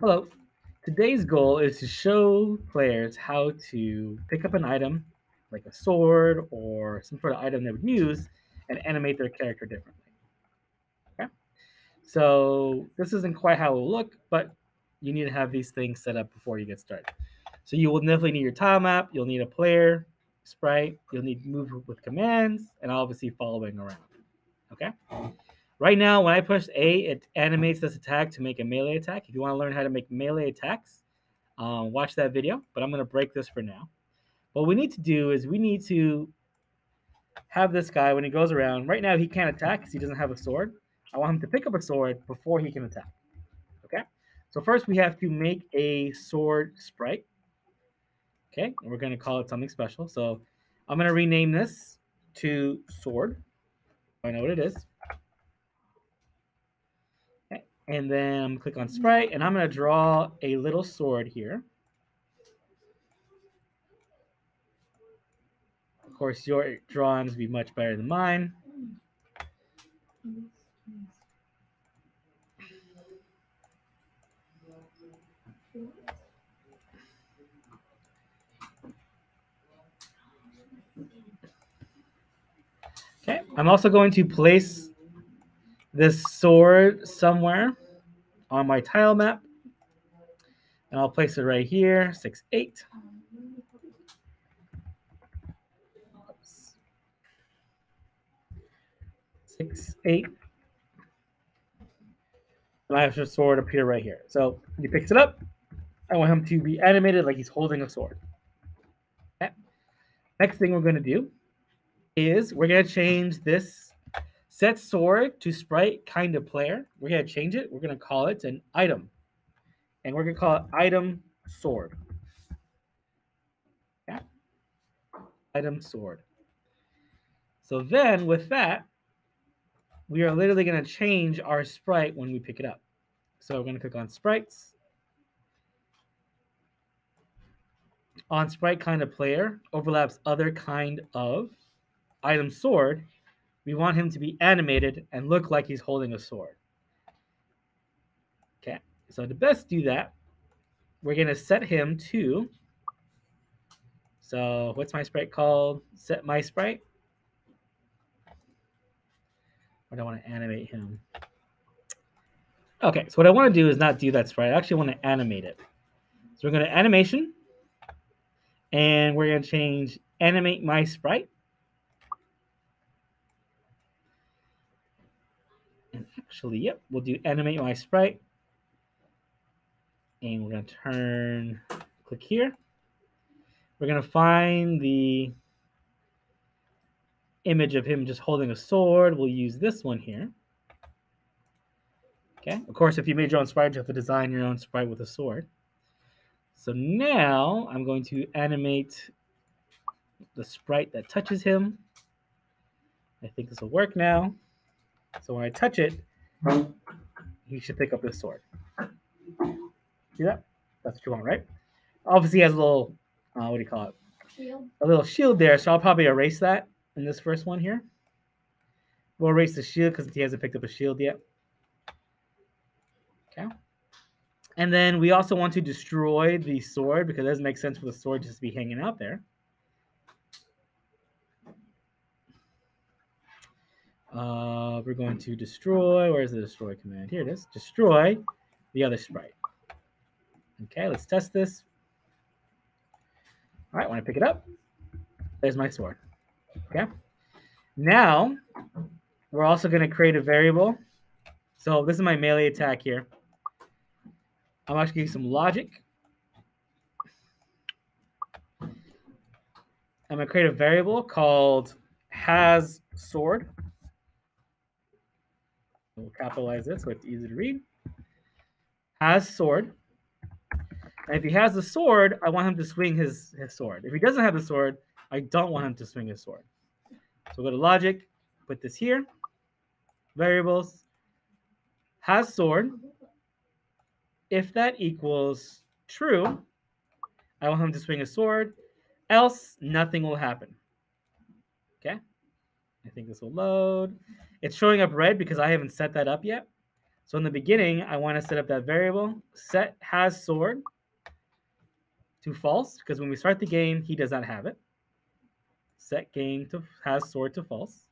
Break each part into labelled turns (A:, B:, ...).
A: Hello. Today's goal is to show players how to pick up an item, like a sword or some sort of item they would use, and animate their character differently. Okay. So this isn't quite how it will look, but you need to have these things set up before you get started. So you will definitely need your tile map. You'll need a player sprite. You'll need move with commands, and obviously following around. Okay. Right now, when I push A, it animates this attack to make a melee attack. If you want to learn how to make melee attacks, um, watch that video. But I'm going to break this for now. What we need to do is we need to have this guy, when he goes around, right now he can't attack because he doesn't have a sword. I want him to pick up a sword before he can attack. Okay? So first we have to make a sword sprite. Okay? And we're going to call it something special. So I'm going to rename this to sword. I know what it is. And then I'm click on sprite, and I'm going to draw a little sword here. Of course, your drawings will be much better than mine. Okay, I'm also going to place this sword somewhere on my tile map. And I'll place it right here, 6, 8. Oops. 6, 8. And I have the sword appear right here. So he picks it up. I want him to be animated like he's holding a sword. Okay. Next thing we're going to do is we're going to change this set sword to sprite kind of player. We're going to change it. We're going to call it an item. And we're going to call it item sword. Yeah. Item sword. So then with that, we are literally going to change our sprite when we pick it up. So we're going to click on sprites. On sprite kind of player overlaps other kind of item sword we want him to be animated and look like he's holding a sword. Okay, so to best do that, we're going to set him to. So, what's my sprite called? Set my sprite. I don't want to animate him. Okay, so what I want to do is not do that sprite. I actually want to animate it. So we're going to animation, and we're going to change animate my sprite actually, yep, we'll do animate my sprite. And we're going to turn, click here. We're going to find the image of him just holding a sword. We'll use this one here. Okay, of course, if you made your own sprite, you have to design your own sprite with a sword. So now I'm going to animate the sprite that touches him. I think this will work now. So when I touch it, he should pick up this sword. See that? That's what you want, right? Obviously, he has a little, uh, what do you call it? Shield. A little shield there, so I'll probably erase that in this first one here. We'll erase the shield because he hasn't picked up a shield yet. Okay. And then we also want to destroy the sword because it doesn't make sense for the sword just to be hanging out there. Uh, we're going to destroy. Where's the destroy command? Here it is. Destroy the other sprite. Okay, let's test this. All right, when I pick it up, there's my sword. Okay. Now, we're also going to create a variable. So this is my melee attack here. I'm actually getting some logic. I'm going to create a variable called has sword. We'll capitalize this so it's easy to read. Has sword. And if he has the sword, I want him to swing his, his sword. If he doesn't have the sword, I don't want him to swing his sword. So go to logic, put this here. Variables. Has sword. If that equals true, I want him to swing a sword. Else, nothing will happen. I think this will load. It's showing up red because I haven't set that up yet. So in the beginning, I want to set up that variable set has sword to false because when we start the game, he does not have it. Set game to has sword to false.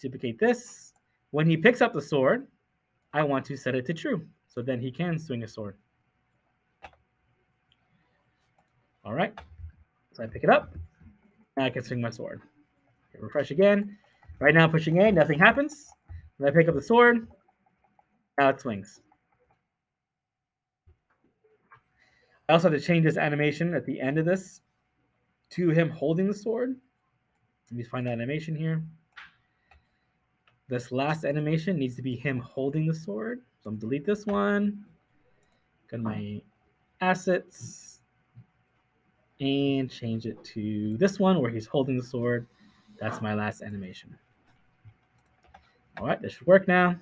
A: Duplicate this. When he picks up the sword, I want to set it to true. So then he can swing a sword. All right. So I pick it up. I can swing my sword. Refresh again. Right now, pushing A, nothing happens. I pick up the sword, now it swings. I also have to change this animation at the end of this to him holding the sword. Let me find that animation here. This last animation needs to be him holding the sword. So I'm delete this one. Go to my assets and change it to this one where he's holding the sword. That's my last animation. All right, this should work now.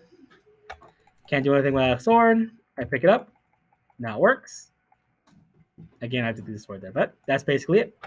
A: Can't do anything without a sword. I pick it up. Now it works. Again, I have to do the sword there, but that's basically it.